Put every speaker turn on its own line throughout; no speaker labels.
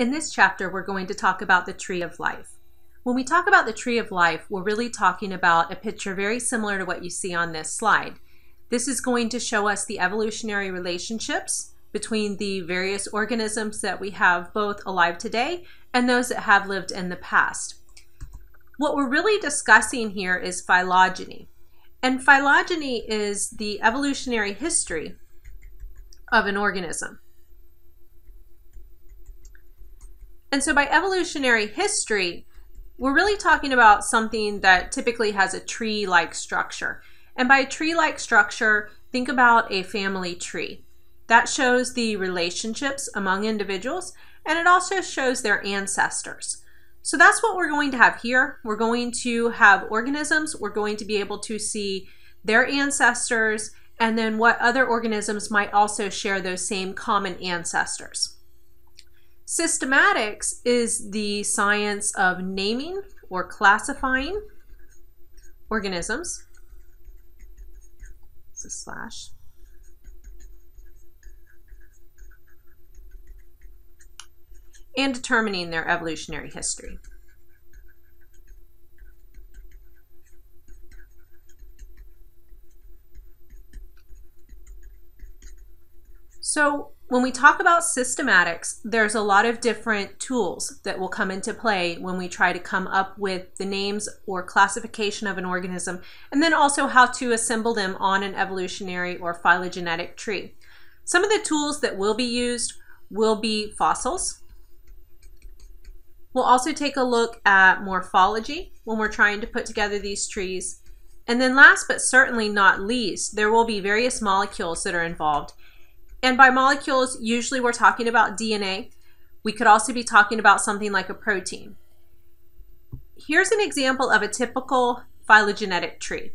In this chapter, we're going to talk about the tree of life. When we talk about the tree of life, we're really talking about a picture very similar to what you see on this slide. This is going to show us the evolutionary relationships between the various organisms that we have both alive today and those that have lived in the past. What we're really discussing here is phylogeny. And phylogeny is the evolutionary history of an organism. And so by evolutionary history, we're really talking about something that typically has a tree-like structure. And by tree-like structure, think about a family tree. That shows the relationships among individuals, and it also shows their ancestors. So that's what we're going to have here. We're going to have organisms. We're going to be able to see their ancestors and then what other organisms might also share those same common ancestors. Systematics is the science of naming or classifying organisms. It's a slash. And determining their evolutionary history. So when we talk about systematics, there's a lot of different tools that will come into play when we try to come up with the names or classification of an organism, and then also how to assemble them on an evolutionary or phylogenetic tree. Some of the tools that will be used will be fossils. We'll also take a look at morphology when we're trying to put together these trees. And then last but certainly not least, there will be various molecules that are involved and by molecules, usually we're talking about DNA. We could also be talking about something like a protein. Here's an example of a typical phylogenetic tree.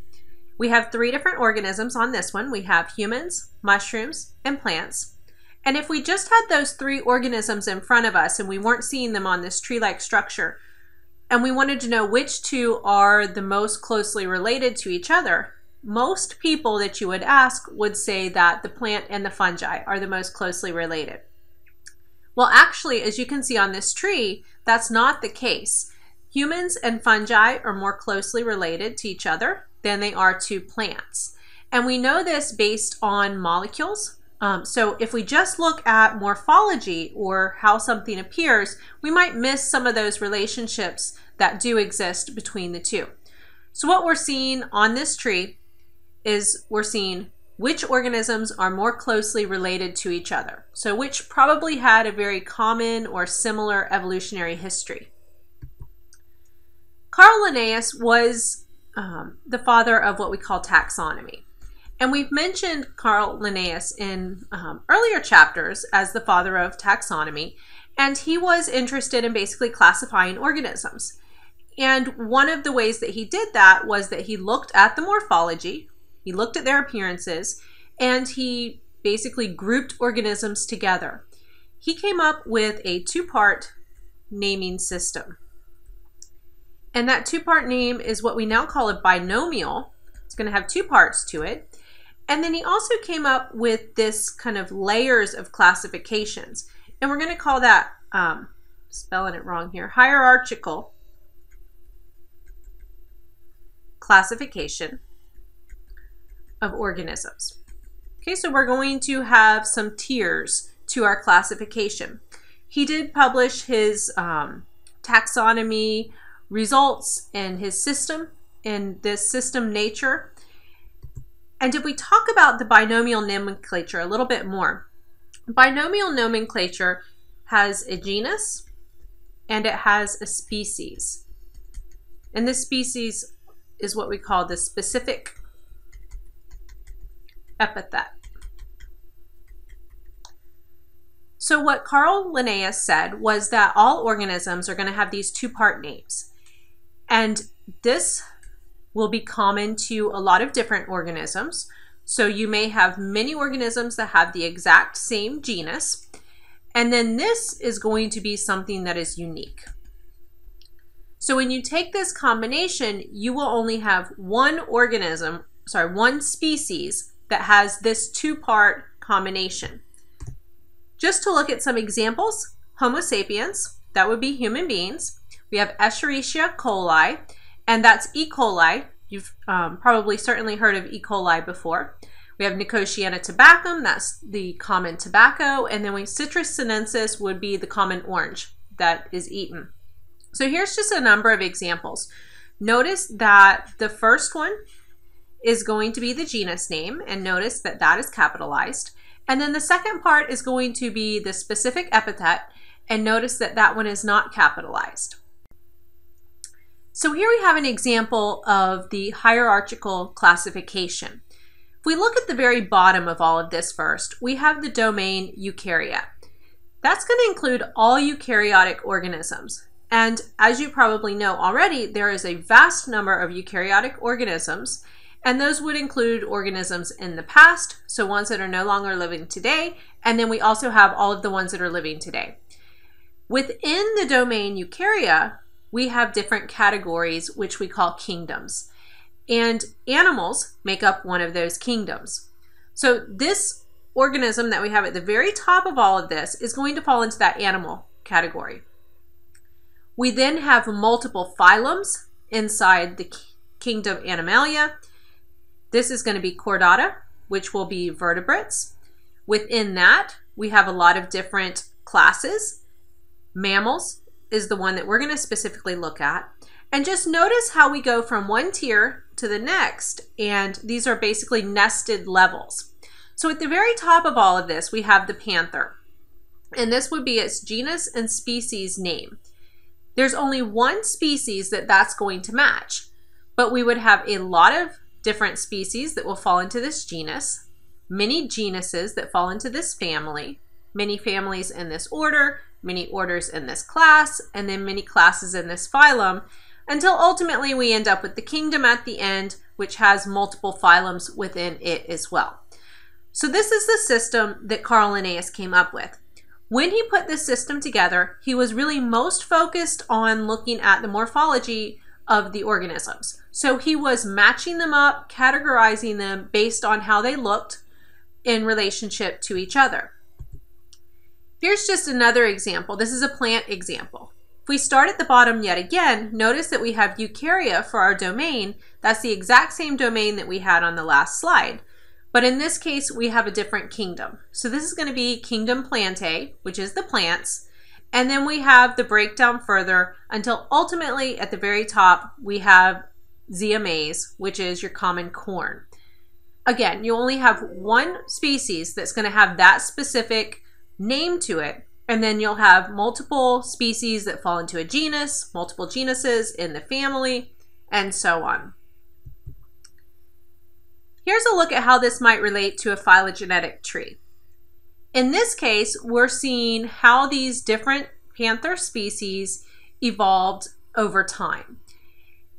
We have three different organisms on this one. We have humans, mushrooms, and plants. And if we just had those three organisms in front of us and we weren't seeing them on this tree-like structure, and we wanted to know which two are the most closely related to each other, most people that you would ask would say that the plant and the fungi are the most closely related. Well, actually, as you can see on this tree, that's not the case. Humans and fungi are more closely related to each other than they are to plants. And we know this based on molecules. Um, so if we just look at morphology or how something appears, we might miss some of those relationships that do exist between the two. So what we're seeing on this tree is we're seeing which organisms are more closely related to each other. So which probably had a very common or similar evolutionary history. Carl Linnaeus was um, the father of what we call taxonomy. And we've mentioned Carl Linnaeus in um, earlier chapters as the father of taxonomy, and he was interested in basically classifying organisms. And one of the ways that he did that was that he looked at the morphology, he looked at their appearances and he basically grouped organisms together. He came up with a two-part naming system. And that two-part name is what we now call a binomial. It's going to have two parts to it. And then he also came up with this kind of layers of classifications. And we're going to call that, um, spelling it wrong here, hierarchical classification of organisms. Okay, so we're going to have some tiers to our classification. He did publish his um, taxonomy results and his system in this Systema Naturae. And if we talk about the binomial nomenclature a little bit more, binomial nomenclature has a genus and it has a species. And this species is what we call the specific epithet. So what Carl Linnaeus said was that all organisms are going to have these two-part names. And this will be common to a lot of different organisms. So you may have many organisms that have the exact same genus. And then this is going to be something that is unique. So when you take this combination, you will only have one organism, sorry, one species that has this two-part combination. Just to look at some examples, Homo sapiens, that would be human beings. We have Escherichia coli, and that's E. coli. You've um, probably certainly heard of E. coli before. We have Nicotiana tabacum, that's the common tobacco, and then we Citrus sinensis would be the common orange that is eaten. So here's just a number of examples. Notice that the first one is going to be the genus name, and notice that that is capitalized. And then the second part is going to be the specific epithet, and notice that that one is not capitalized. So here we have an example of the hierarchical classification. If we look at the very bottom of all of this first, we have the domain eukarya. That's going to include all eukaryotic organisms. And as you probably know already, there is a vast number of eukaryotic organisms, and those would include organisms in the past, so ones that are no longer living today, and then we also have all of the ones that are living today. Within the domain eukarya, we have different categories which we call kingdoms. And animals make up one of those kingdoms. So this organism that we have at the very top of all of this is going to fall into that animal category. We then have multiple phylums inside the kingdom Animalia. This is going to be Chordata, which will be vertebrates. Within that, we have a lot of different classes. Mammals is the one that we're going to specifically look at. And just notice how we go from one tier to the next. And these are basically nested levels. So at the very top of all of this, we have the panther. And this would be its genus and species name. There's only one species that that's going to match. But we would have a lot of different species that will fall into this genus, many genuses that fall into this family, many families in this order, many orders in this class, and then many classes in this phylum until ultimately we end up with the kingdom at the end, which has multiple phylums within it as well. So this is the system that Carl Linnaeus came up with. When he put this system together, he was really most focused on looking at the morphology of the organisms. So he was matching them up, categorizing them based on how they looked in relationship to each other. Here's just another example. This is a plant example. If we start at the bottom yet again, notice that we have eukarya for our domain. That's the exact same domain that we had on the last slide. But in this case, we have a different kingdom. So this is going to be kingdom plantae, which is the plants. And then we have the breakdown further until ultimately at the very top, we have zea mays, which is your common corn. Again, you only have one species that's going to have that specific name to it, and then you'll have multiple species that fall into a genus, multiple genuses in the family, and so on. Here's a look at how this might relate to a phylogenetic tree. In this case, we're seeing how these different panther species evolved over time.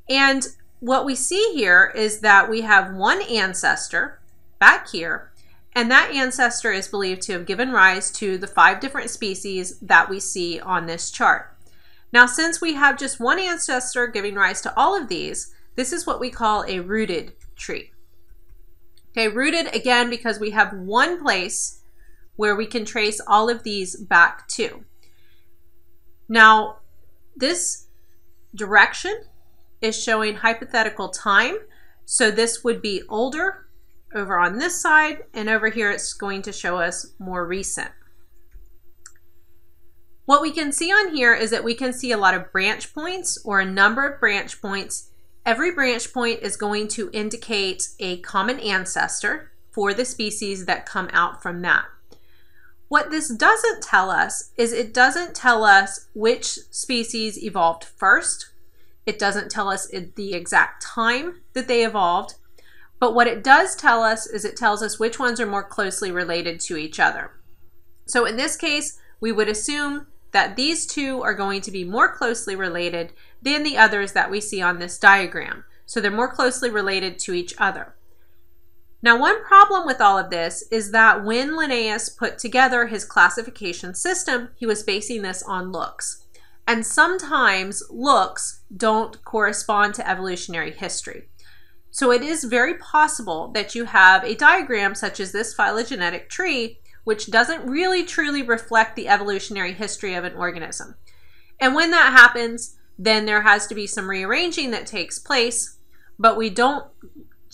And what we see here is that we have one ancestor back here and that ancestor is believed to have given rise to the five different species that we see on this chart. Now, since we have just one ancestor giving rise to all of these, this is what we call a rooted tree. Okay, rooted again because we have one place where we can trace all of these back to. Now, this direction is showing hypothetical time. So this would be older over on this side, and over here it's going to show us more recent. What we can see on here is that we can see a lot of branch points or a number of branch points. Every branch point is going to indicate a common ancestor for the species that come out from that. What this doesn't tell us is it doesn't tell us which species evolved first. It doesn't tell us the exact time that they evolved. But what it does tell us is it tells us which ones are more closely related to each other. So in this case, we would assume that these two are going to be more closely related than the others that we see on this diagram. So they're more closely related to each other. Now, one problem with all of this is that when Linnaeus put together his classification system, he was basing this on looks. And sometimes looks don't correspond to evolutionary history. So it is very possible that you have a diagram such as this phylogenetic tree which doesn't really truly reflect the evolutionary history of an organism. And when that happens, then there has to be some rearranging that takes place, but we don't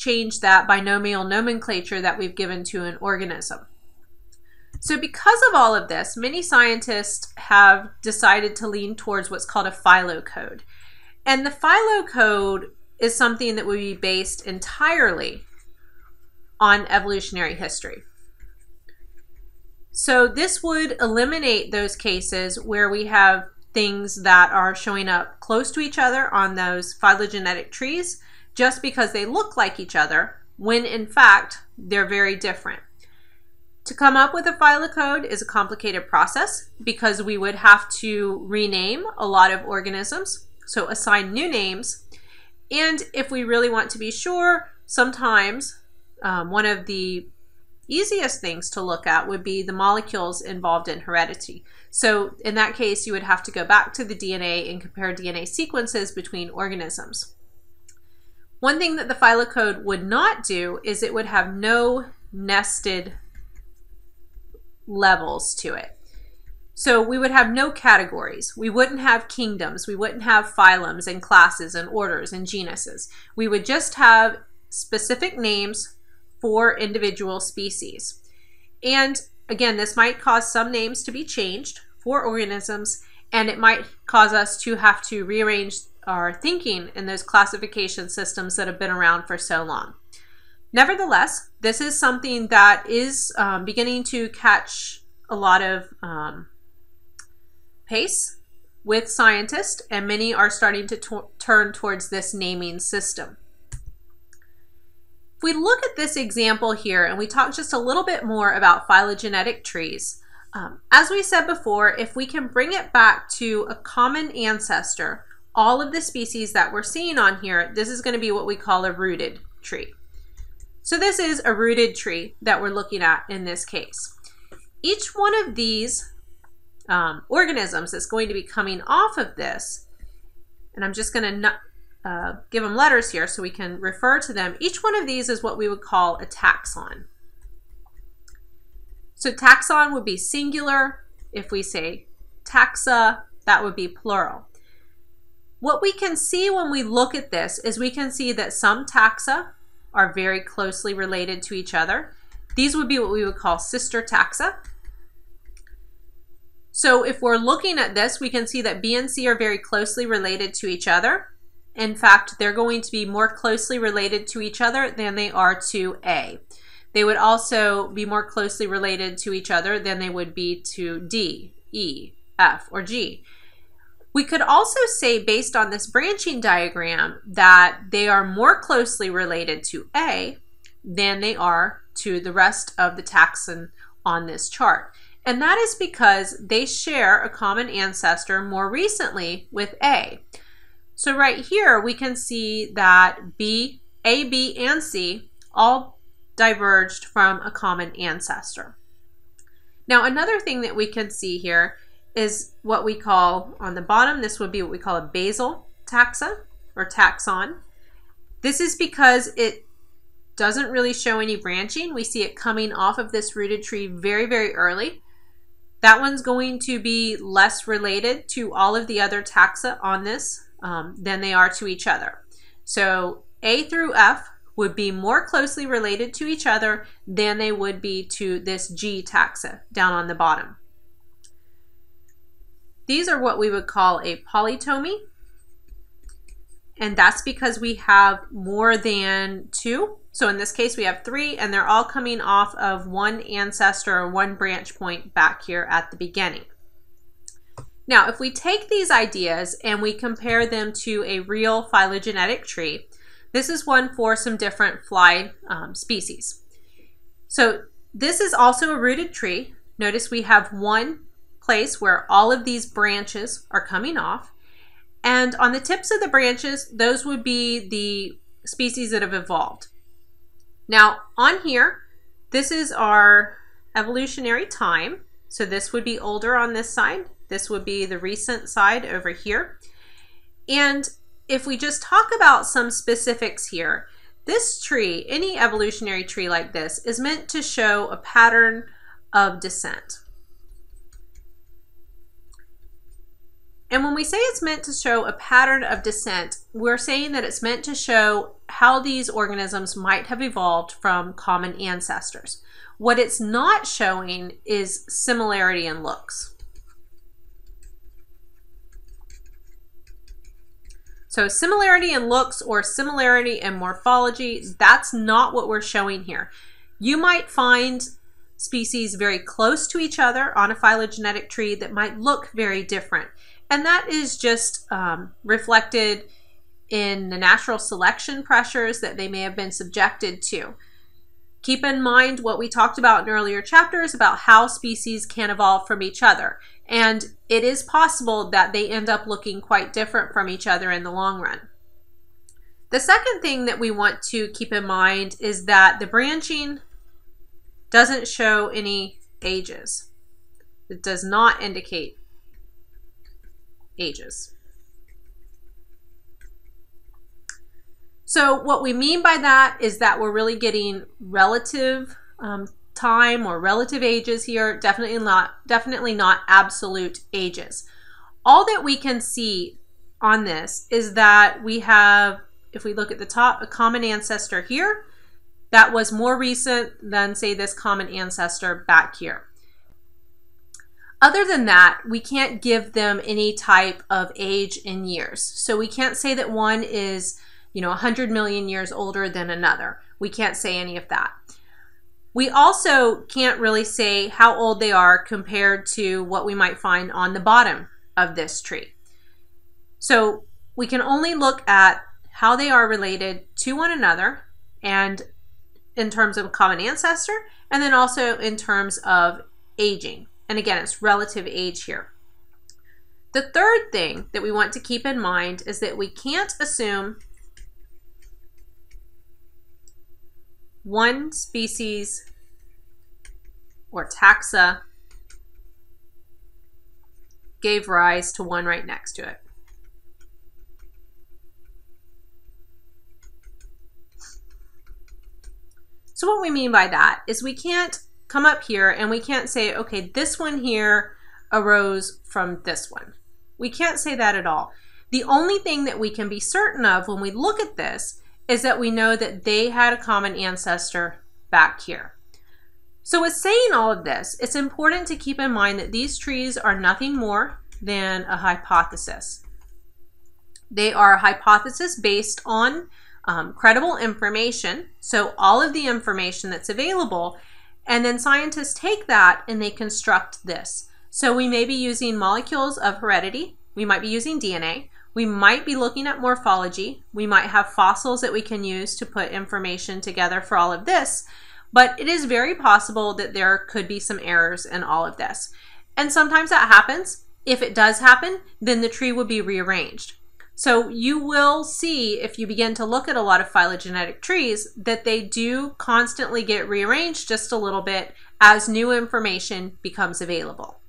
change that binomial nomenclature that we've given to an organism. So, because of all of this, many scientists have decided to lean towards what's called a phyloCode. And the phyloCode is something that would be based entirely on evolutionary history. So, this would eliminate those cases where we have things that are showing up close to each other on those phylogenetic trees just because they look like each other, when in fact they're very different. To come up with a phyloCode is a complicated process because we would have to rename a lot of organisms, so assign new names. And if we really want to be sure, sometimes um, one of the easiest things to look at would be the molecules involved in heredity. So in that case, you would have to go back to the DNA and compare DNA sequences between organisms. One thing that the phyloCode would not do is it would have no nested levels to it. So we would have no categories. We wouldn't have kingdoms. We wouldn't have phylums and classes and orders and genuses. We would just have specific names for individual species. And again, this might cause some names to be changed for organisms, and it might cause us to have to rearrange our thinking in those classification systems that have been around for so long. Nevertheless, this is something that is um, beginning to catch a lot of um, pace with scientists, and many are starting to t- turn towards this naming system. If we look at this example here and we talk just a little bit more about phylogenetic trees, um, as we said before, if we can bring it back to a common ancestor, all of the species that we're seeing on here, this is going to be what we call a rooted tree. So this is a rooted tree that we're looking at in this case. Each one of these um, organisms that's going to be coming off of this, and I'm just going to uh, give them letters here so we can refer to them. Each one of these is what we would call a taxon. So taxon would be singular. If we say taxa, that would be plural. What we can see when we look at this is we can see that some taxa are very closely related to each other. These would be what we would call sister taxa. So if we're looking at this, we can see that B and C are very closely related to each other. In fact, they're going to be more closely related to each other than they are to A. They would also be more closely related to each other than they would be to D, E, F, or G. We could also say, based on this branching diagram, that they are more closely related to A than they are to the rest of the taxon on this chart. And that is because they share a common ancestor more recently with A. So right here, we can see that B, A, B, and C all diverged from a common ancestor. Now, another thing that we can see here is what we call on the bottom, this would be what we call a basal taxa or taxon. This is because it doesn't really show any branching. We see it coming off of this rooted tree very, very early. That one's going to be less related to all of the other taxa on this um, than they are to each other. So A through F would be more closely related to each other than they would be to this G taxa down on the bottom. These are what we would call a polytomy. And that's because we have more than two. So in this case, we have three, and they're all coming off of one ancestor or one branch point back here at the beginning. Now, if we take these ideas and we compare them to a real phylogenetic tree, this is one for some different fly um, species. So this is also a rooted tree. Notice we have one place where all of these branches are coming off. And on the tips of the branches, those would be the species that have evolved. Now, on here, this is our evolutionary time. So this would be older on this side. This would be the recent side over here. And if we just talk about some specifics here, this tree, any evolutionary tree like this, is meant to show a pattern of descent. And when we say it's meant to show a pattern of descent, we're saying that it's meant to show how these organisms might have evolved from common ancestors. What it's not showing is similarity in looks. So similarity in looks or similarity in morphology, that's not what we're showing here. You might find species very close to each other on a phylogenetic tree that might look very different. And that is just um, reflected in the natural selection pressures that they may have been subjected to. Keep in mind what we talked about in earlier chapters about how species can evolve from each other. And it is possible that they end up looking quite different from each other in the long run. The second thing that we want to keep in mind is that the branching doesn't show any ages. It does not indicate ages. So what we mean by that is that we're really getting relative um, time or relative ages here, definitely not, definitely not absolute ages. All that we can see on this is that we have, if we look at the top, a common ancestor here that was more recent than say this common ancestor back here. Other than that, we can't give them any type of age in years. So we can't say that one is, you know, 100 million years older than another. We can't say any of that. We also can't really say how old they are compared to what we might find on the bottom of this tree. So we can only look at how they are related to one another and in terms of common ancestor and then also in terms of aging. And again, it's relative age here. The third thing that we want to keep in mind is that we can't assume one species or taxa gave rise to one right next to it. So what we mean by that is we can't come up here and we can't say, okay, this one here arose from this one. We can't say that at all. The only thing that we can be certain of when we look at this is that we know that they had a common ancestor back here. So with saying all of this, it's important to keep in mind that these trees are nothing more than a hypothesis. They are a hypothesis based on um, credible information. So all of the information that's available and then scientists take that and they construct this. So we may be using molecules of heredity. We might be using DNA. We might be looking at morphology. We might have fossils that we can use to put information together for all of this. But it is very possible that there could be some errors in all of this. And sometimes that happens. If it does happen, then the tree would be rearranged. So you will see if you begin to look at a lot of phylogenetic trees that they do constantly get rearranged just a little bit as new information becomes available.